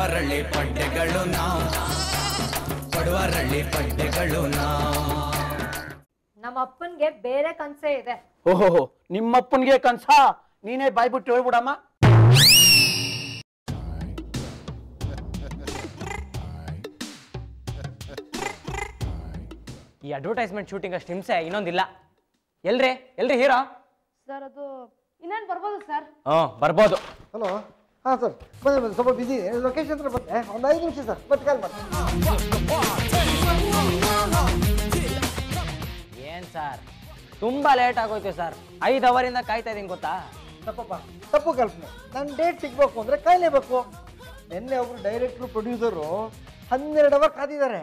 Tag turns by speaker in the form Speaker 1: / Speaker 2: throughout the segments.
Speaker 1: ಬಡವರಳ್ಳಿ ಪಡ್ಡೆಗಳು ನಾ. ಬಡವರಳ್ಳಿ ಪಡ್ಡೆಗಳು ನಾ.
Speaker 2: ನಮ್ಮ ಅಪ್ಪನ್ಗೆ ಬೇರೆ ಕನ್ಸೇ ಇದೆ.
Speaker 3: ಓಹೋ ನಿಮ್ಮಪ್ಪನ್ಗೆ ಕನ್ಸ? ನೀನೇ ಬಾಯ್ಬಿಟ್ಟು ಹೇಳ್ಬಿಡಮ್ಮ.
Speaker 4: ಈ ಅಡ್ವರ್ಟೈಸ್ಮೆಂಟ್ ಶೂಟಿಂಗ್ ಅಷ್ಟು ಹಿಂಸೆ ಇನ್ನೊಂದಿಲ್ಲ. ಎಲ್ರಿ? ಎಲ್ರಿ ಹೀರೋ?
Speaker 2: ಸರ್ ಅದು ಇನ್ನೇನು ಬರ್ಬೋದು ಸರ್?
Speaker 4: ಹ್ಞೂ ಬರ್ಬೋದು.
Speaker 5: ಹಲೋ ಹಾಂ ಸರ್ ಬನ್ನಿ ಬನ್ನಿ ಸ್ವಲ್ಪ ಬಿಸಿ ಲೊಕೇಶನ್ ಹತ್ರ ಬಂದೆ ಒಂದು ಐದು ನಿಮಿಷ ಸರ್ ಮತ್ತೆ ಕಾಲ್ ಮಾಡಿ.
Speaker 4: ಏನ್ ಸರ್ ತುಂಬಾ ಲೇಟ್ ಆಗೋಯ್ತು ಸರ್ ಐದು ಅವರಿಂದ ಕಾಯ್ತಾ ಇದೀನಿ ಗೊತ್ತಾ?
Speaker 5: ತಪ್ಪಪ್ಪ. ತಪ್ಪು ಕಲ್ಪನೆ. ನನ್ನ ಡೇಟ್ ಸಿಗ್ಬೇಕು ಅಂದರೆ ಕಾಯಲೇಬೇಕು. ನಿನ್ನೆ ಒಬ್ರು ಡೈರೆಕ್ಟ್ರು ಪ್ರೊಡ್ಯೂಸರು ಹನ್ನೆರಡು ಅವರ್ ಕಾದಿದ್ದಾರೆ.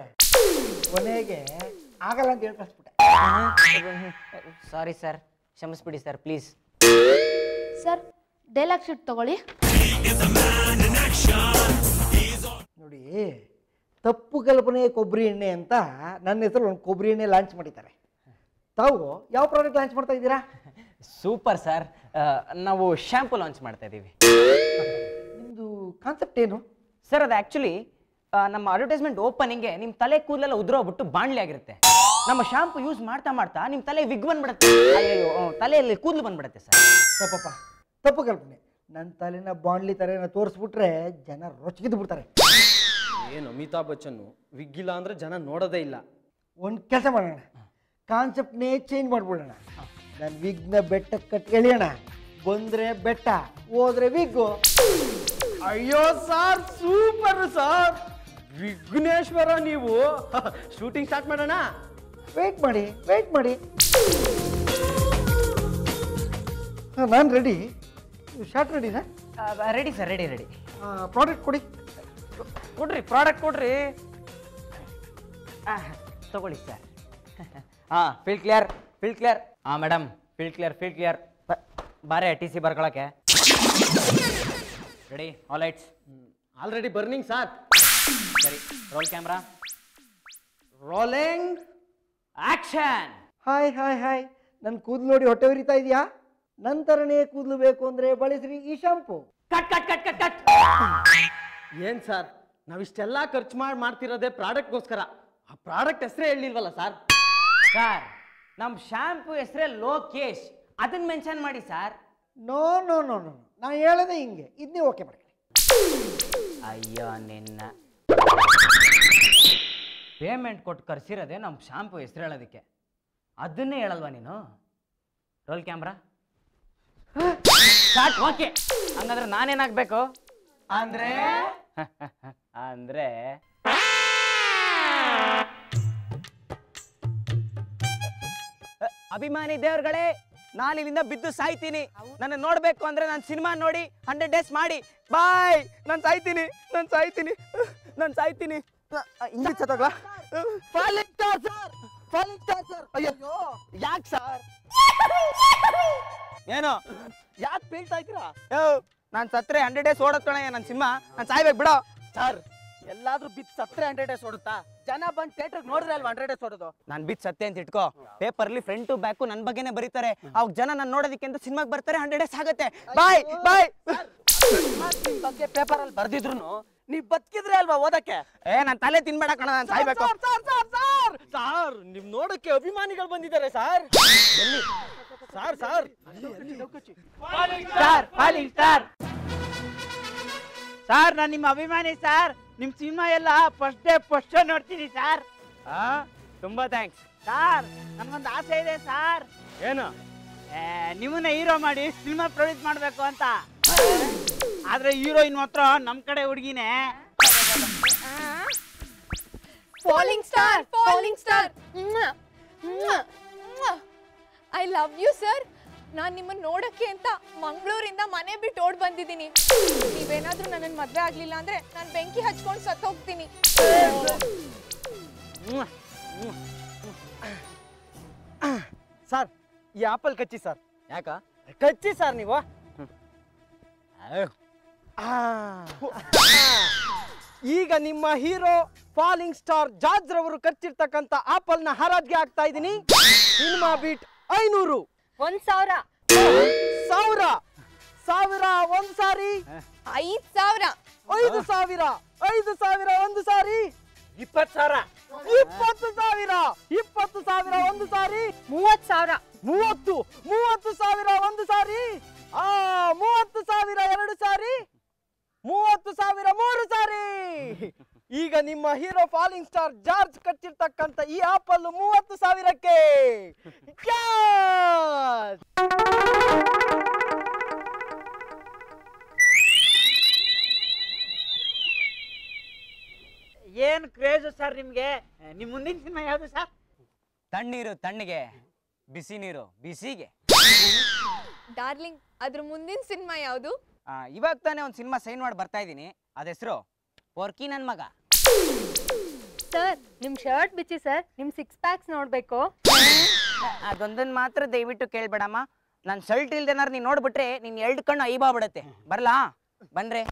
Speaker 5: ಕೊನೆಗೆ ಆಗಲ್ಲ ಅಂತ ಹೇಳಿ ಕಳಿಸ್ಬಿಟ್ಟೆ
Speaker 4: ಸಾರಿ ಸರ್ ಕ್ಷಮಿಸ್ಬಿಡಿ sir please
Speaker 2: sir dialogue sheet ತಗೊಳ್ಳಿ.
Speaker 5: ನೋಡಿ ತಪ್ಪು ಕಲ್ಪನೆ ಕೊಬ್ಬರಿ ಎಣ್ಣೆ ಅಂತ ನನ್ನ ಹೆಸರು ಒಂದು ಕೊಬ್ಬರಿ ಎಣ್ಣೆ ಲಾಂಚ್ ಮಾಡಿದ್ದಾರೆ. ತಾವು ಯಾವ ಪ್ರಾಡಕ್ಟ್ ಲಾಂಚ್ ಮಾಡ್ತಾ ಇದ್ದೀರಾ?
Speaker 4: Super sir. ನಾವು ಶ್ಯಾಂಪು ಲಾಂಚ್ ಮಾಡ್ತಾ ಇದ್ದೀವಿ.
Speaker 5: ನಿಮ್ಮದು ಕಾನ್ಸೆಪ್ಟ್ ಏನು?
Speaker 4: ಸರ್ ಅದು ಆ್ಯಕ್ಚುಲಿ ನಮ್ಮ ಅಡ್ವರ್ಟೈಸ್ಮೆಂಟ್ ಓಪನಿಂಗ್ಗೆ ನಿಮ್ಮ ತಲೆ ಕೂದಲೆಲ್ಲ ಉದುರೋಗ್ಬಿಟ್ಟು ಬಾಣ್ಲಿ ಆಗಿರುತ್ತೆ. ನಮ್ಮ ಶ್ಯಾಂಪು ಯೂಸ್ ಮಾಡ್ತಾ ಮಾಡ್ತಾ ನಿಮ್ಮ ತಲೆ ವಿಗ್ ಬಂದ್ಬಿಡುತ್ತೆ. ತಲೆಯಲ್ಲಿ ಕೂದಲು ಬಂದ್ಬಿಡುತ್ತೆ ಸರ್.
Speaker 5: ತಪ್ಪಪ್ಪ. ತಪ್ಪು ಕಲ್ಪನೆ. ನನ್ನ ತಲೆನ ಬಾಂಡ್ಲಿ ತಲೆನ ತೋರಿಸ್ಬಿಟ್ರೆ ಜನ ರೊಚ್ಚಿಗಿದ್ದು ಬಿಡ್ತಾರೆ.
Speaker 3: ಏನು ಅಮಿತಾಬ್ ಬಚ್ಚನ್ ವಿಗ್ಗಿಲ್ಲ ಅಂದ್ರೆ ಜನ ನೋಡೋದೇ ಇಲ್ಲ.
Speaker 5: ಒಂದು ಕೆಲಸ ಮಾಡೋಣ. ಕಾನ್ಸೆಪ್ಟ್ನೇ ಚೇಂಜ್ ಮಾಡ್ಬಿಡೋಣ. ನನ್ನ ವಿಗ್ನ ಬೆಟ್ಟಕ್ಕೆ ಕಟ್ಟಿ ಎಳಿಯೋಣ. ಬಂದರೆ ಬೆಟ್ಟ ಹೋದ್ರೆ ವಿಗ್ಗು.
Speaker 3: ಅಯ್ಯೋ ಸಾರ್ ಸೂಪರ್ ಸಾರ್. ವಿಘ್ನೇಶ್ವರ ನೀವು. ಶೂಟಿಂಗ್ ಸ್ಟಾರ್ಟ್ ಮಾಡೋಣ.
Speaker 5: ವೇಟ್ ಮಾಡಿ ವೇಟ್ ಮಾಡಿ. ನಾನು ready shot sir
Speaker 4: ready sir ready ready
Speaker 5: product ಕೊಡಿ.
Speaker 4: ಕೊಡ್ರಿ ಪ್ರಾಡಕ್ಟ್ ಕೊಡ್ರಿ. ಆ, ತಗೊಳ್ಳಿ ಸರ್ ಹಾಂ ಫೀಲ್ ಕ್ಲಿಯರ್ ಫೀಲ್ ಕ್ಲಿಯರ್ ಹಾಂ madam feel clear field clear ಬಾರೆ T C ಬರ್ಕೊಳಕ್ಕೆ. Ready all it's
Speaker 3: already burning sir
Speaker 4: ಸರಿ roll camera
Speaker 3: rolling
Speaker 4: action
Speaker 5: hi hi hi ನನ್ನ ಕೂದಲು ನೋಡಿ ಹೊಟ್ಟೆ ಉರಿತಾ ಇದೆಯಾ? ನನ್ನ ಥರನೇ ಕೂದಲು ಬೇಕು ಅಂದ್ರೆ ಬಳಸ್ರಿ ಈ shampoo.
Speaker 4: Cut cut cut cut cut.
Speaker 3: ಏನ್ ಸರ್ ನಾವಿಷ್ಟೆಲ್ಲ ಖರ್ಚು ಮಾಡಿ ಮಾಡ್ತಿರೋದೇ ಪ್ರಾಡಕ್ಟ್ಗೋಸ್ಕರ. ಆ ಪ್ರಾಡಕ್ಟ್ ಹೆಸರೇ ಹೇಳಿಲ್ವಲ್ಲ ಸರ್
Speaker 4: ಸರ್ ನಮ್ಮ ಶಾಂಪು ಹೆಸರೇ ಲೋಕೇಶ್. ಅದನ್ನ ಮೆನ್ಷನ್ ಮಾಡಿ sir
Speaker 5: no no no no ನಾನು ಹೇಳದೆ ಹಿಂಗೆ. ಇದನ್ನೇ ಓಕೆ ಮಾಡ್ಕೊಳ್ಳಿ.
Speaker 4: ಅಯ್ಯೋ ನಿನ್ನ. ಪೇಮೆಂಟ್ ಕೊಟ್ಟು ಕರ್ಸಿರೋದೆ ನಮ್ಮ ಶಾಂಪು ಹೆಸರು ಹೇಳೋದಕ್ಕೆ. ಅದನ್ನೇ ಹೇಳಲ್ವಾ ನೀನು? ರೋಲ್ ಕ್ಯಾಮ್ರಾ ಸ್ಟಾರ್ಟ್ ಓಕೆ ಹಂಗಂದ್ರೆ ನಾನೇನಾಗಬೇಕು?
Speaker 3: ಅಂದ್ರೆ?
Speaker 4: ಅಂದ್ರೆ? ಅಭಿಮಾನಿ ದೇವ್ರುಗಳೇ ನಾನು ಇಲ್ಲಿಂದ ಬಿದ್ದು ಸಾಯ್ತೀನಿ. ನನ್ನ ನೋಡ್ಬೇಕು ಅಂದ್ರೆ ನಾನು ಸಿನಿಮಾ ನೋಡಿ ಹಂಡ್ರೆಡ್ ಡೇಸ್ ಮಾಡಿ. ಬಾಯ್! ನಾನು ಸಾಯ್ತೀನಿ ನಾನು ಸಾಯ್ತೀನಿ ನಾನು ಸಾಯ್ತೀನಿ. English ಸತ್ತೋಗ್ಲಾ
Speaker 5: falling star sir falling star sir ಅಯ್ಯೋ!
Speaker 4: ಯಾಕೆ ಸರ್ ಏನು?
Speaker 5: ಯಾಕೆ ಬೀಳ್ತಾ ಇದ್ದೀರಾ?
Speaker 4: ನಾನು ಸತ್ರೆ ಹಂಡ್ರೆಡ್ ಡೇಸ್ ಓಡತ್ ಕಣಯ್ಯ ನನ್ನ ಸಿನಿಮಾ ನಾನು ಸಾಯ್ಬೇಕು ಬಿಡೋ.
Speaker 5: ಸರ್ ಎಲ್ಲಾದ್ರೂ ಬಿತ್ ಸತ್ರೆ ಹಂಡ್ರೆಡ್ ಡೇಸ್ ಓಡುತ್ತಾ? ಜನ ಬಂದು ಥಿಯೇಟರ್ಗೆ ನೋಡಿದ್ರೆ ಅಲ್ವಾ ಹಂಡ್ರೆಡ್ ಡೇಸ್ ಓಡೋದು?
Speaker 4: ನಾನು ಬಿತ್ ಸತ್ಯ ಅಂತ ಇಟ್ಕೋ. ಪೇಪರ್ಲಿ ಫ್ರಂಟ್ ಟು ಬ್ಯಾಕು ನನ್ನ ಬಗ್ಗೆನೇ ಬರೀತಾರೆ. ಅವಾಗ ಜನ ನಾನು ನೋಡೋದಕ್ಕೆ ಅಂತ ಸಿನಿಮಾಗೆ ಬರ್ತಾರೆ ಹಂಡ್ರೆಡ್ ಡೇಸ್ ಆಗುತ್ತೆ. ಬಾಯ್ ಬಾಯ್
Speaker 5: ಬಗ್ಗೆ ಪೇಪರ್ ಅಲ್ಲಿ ಬರ್ದಿದ್ರು ನೀವ್ ಬದುಕಿದ್ರೆ ಅಲ್ವಾ ಓದಕ್ಕೆ?
Speaker 4: ಏ ನಾನು ತಲೆ ತಿನ್ಬೇಡ ಕಣ ನಾನು ಸಾಯ್ಬೇಕು.
Speaker 3: ಸರ್ ನಿಮ್ ನೋಡಕ್ಕೆ ಅಭಿಮಾನಿಗಳು ಬಂದಿದ್ದಾರೆ sir. Sir sir.
Speaker 6: Sir falling star sir ನಾನು ನಿಮ್ಮ ಅಭಿಮಾನಿ ಸರ್. ನಿಮ್ಮ ಸಿನಿಮಾ ಎಲ್ಲ ಫಸ್ಟ್ ಡೇ ಫಸ್ಟ್ ಶೋ ನೋಡ್ತೀನಿ ಸರ್.
Speaker 4: ಆ ತುಂಬಾ ಥ್ಯಾಂಕ್ಸ್
Speaker 6: ಸರ್ ನನಗೊಂದು ಆಸೆ ಇದೆ ಸರ್.
Speaker 3: ಏನು?
Speaker 6: ಏ, ನಿಮ್ಮನ್ನ ಹೀರೋ ಮಾಡಿ ಸಿನಿಮಾ ಪ್ರೊಡ್ಯೂಸ್ ಮಾಡಬೇಕು ಅಂತ. ಆದ್ರೆ ಹೀರೋಯಿನ್ ಮಾತ್ರ ನಮ್ಮ ಕಡೆ ಹುಡುಗಿನೇ.
Speaker 7: Falling star falling star I love you sir ನಾನು ನಿಮ್ಮನ್ನು ನೋಡೋಕ್ಕೆ ಅಂತ ಮಂಗಳೂರಿಂದ ಮನೆ ಬಿಟ್ಟು ಓಡ್ ಬಂದಿದ್ದೀನಿ. ನೀವೇನಾದರೂ ನನ್ನನ್ನು ಮದುವೆ ಆಗಲಿಲ್ಲ ಅಂದರೆ ನಾನು ಬೆಂಕಿ ಹಚ್ಕೊಂಡು ಸತ್ತೋಗ್ತೀನಿ
Speaker 5: ಸರ್ ಈ ಆಪಲ್ ಕಚ್ಚಿ ಸರ್.
Speaker 4: ಯಾಕ?
Speaker 5: ಕಚ್ಚಿ ಸರ್ ನೀವು. ಆ. ಈಗ ನಿಮ್ಮ ಹೀರೋ ಫಾಲಿಂಗ್ ಸ್ಟಾರ್ ಜಾಜ್ರವರು ಕಚ್ಚಿರ್ತಕ್ಕಂಥ ಆಪಲ್ನ ಆಪಲ್ನ ಹರಾಜ್ಗೆ ಹಾಕ್ತಾ ಇದ್ದೀನಿ. ಸಿನಿಮಾ ಬೀಟ್ ಐನೂರು.
Speaker 7: ಒಂದ್ ಸಾವಿರ.
Speaker 5: ಸಾವಿರ. ಸಾವಿರ ಒಂದ್ ಸಾರಿ.
Speaker 7: ಐದ್ ಸಾವಿರ.
Speaker 5: ಐದು ಸಾವಿರ.
Speaker 8: ಐದು ಸಾವಿರ ಒಂದು ಸಾರಿ.
Speaker 6: ಇಪ್ಪತ್ತು ಸಾವಿರ.
Speaker 8: ಇಪ್ಪತ್ತು ಸಾವಿರ. ಇಪ್ಪತ್ತು ಸಾವಿರ ಒಂದು ಸಾರಿ.
Speaker 2: ಮೂವತ್ ಸಾವಿರ.
Speaker 8: ಮೂವತ್ತು. ಮೂವತ್ತು ಸಾವಿರ ಒಂದು ಸಾರಿ. ಆ ಮೂವತ್ತು ಸಾವಿರ ಎರಡು ಸಾರಿ. ಮೂವತ್ತು ಸಾವಿರ ಮೂರು ಸಾರಿ. ಈಗ ನಿಮ್ಮ ಹೀರೋ ಫಾಲಿಂಗ್ ಸ್ಟಾರ್ ಜಾರ್ಜ್ ಕಟ್ಟಿರ್ತಕ್ಕಂಥ ಈ ಆಪಲ್ ಮೂವತ್ತು ಸಾವಿರಕ್ಕೆ.
Speaker 6: ಸರ್ ನಿಮ್ಗೆ? ನಿಮ್ ಮುಂದಿನ ಸಿನಿಮಾ ಯಾವ್ದು ಸರ್?
Speaker 9: ತಣ್ಣೀರು ತಣ್ಣಿಗೆ ಬಿಸಿ ನೀರು ಬಿಸಿಗೆ.
Speaker 7: ಡಾರ್ಲಿಂಗ್ ಅದ್ರ ಮುಂದಿನ ಸಿನಿಮಾ ಯಾವುದು?
Speaker 9: ಇವಾಗ ತಾನೇ ಒಂದು ಸಿನಿಮಾ ಸೈನ್ ಮಾಡಿ ಬರ್ತಾ ಇದೀನಿ ಅದ ಹೆಸರು ಪೋರ್ಕಿ ನನ್ ಮಗ.
Speaker 2: ಸರ್ ನಿಮ್ ಶರ್ಟ್ ಬಿಚ್ಚಿ ಸರ್ ನಿಮ್ ಸಿಕ್ಸ್ ಪ್ಯಾಕ್ಸ್ ನೋಡ್ಬೇಕು.
Speaker 9: ಅದೊಂದನ್ ಮಾತ್ರ ದಯವಿಟ್ಟು ಕೇಳ್ಬೇಡಮ್ಮ. ನಾನು ಶರ್ಟ್ ಇಲ್ದೇನಾರು ನೀನ್ ನೋಡ್ಬಿಟ್ರೆ ನಿನ್ ಎರಡು ಕಣ್ಣು ಐಬಾ ಬಿಡತ್ತೆ. ಬರ್ಲಾ? ಬನ್ರೆ.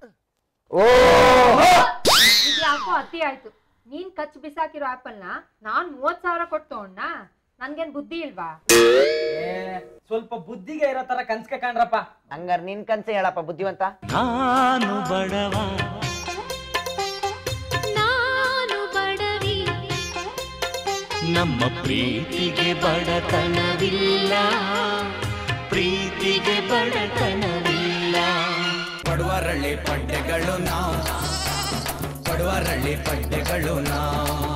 Speaker 2: ಇದು ಯಾಕೋ ಅತಿ ಆಯ್ತು. ನೀನ್ ಕಚ್ ಬಿಸಾಕಿರೋ ಆಪಲ್ನ ನಾನ್ ಮೂವತ್ ಸಾವಿರ ಕೊಟ್ಟು ತಗೊಂಡ ನನ್ಗೇನ್ ಬುದ್ಧಿ ಇಲ್ವಾ?
Speaker 8: ಸ್ವಲ್ಪ ಬುದ್ಧಿಗೆ ಇರೋ ತರ ಕನ್ಸ್ಕ ಕಾಣ್ರಪ್ಪ.
Speaker 9: ಹಂಗಾರೆ ನಿನ್ ಕನ್ಸ ಹೇಳಪ್ಪ ಬುದ್ಧಿವಂತ.
Speaker 1: ನಾನು ಬಡವ.
Speaker 10: ನಾನು ಬಡವಿ.
Speaker 1: ನಮ್ಮ ಪ್ರೀತಿಗೆ ಬಡತನವಿಲ್ಲ. ಪ್ರೀತಿಗೆ ಬಡತನವಿಲ್ಲ. ಬಡವರಳ್ಳಿ ಪಡ್ಡೆಗಳು ನಾವು ಪಡುವರಳ್ಳಿ ಪಡ್ಡೆಗಳು ನಾವು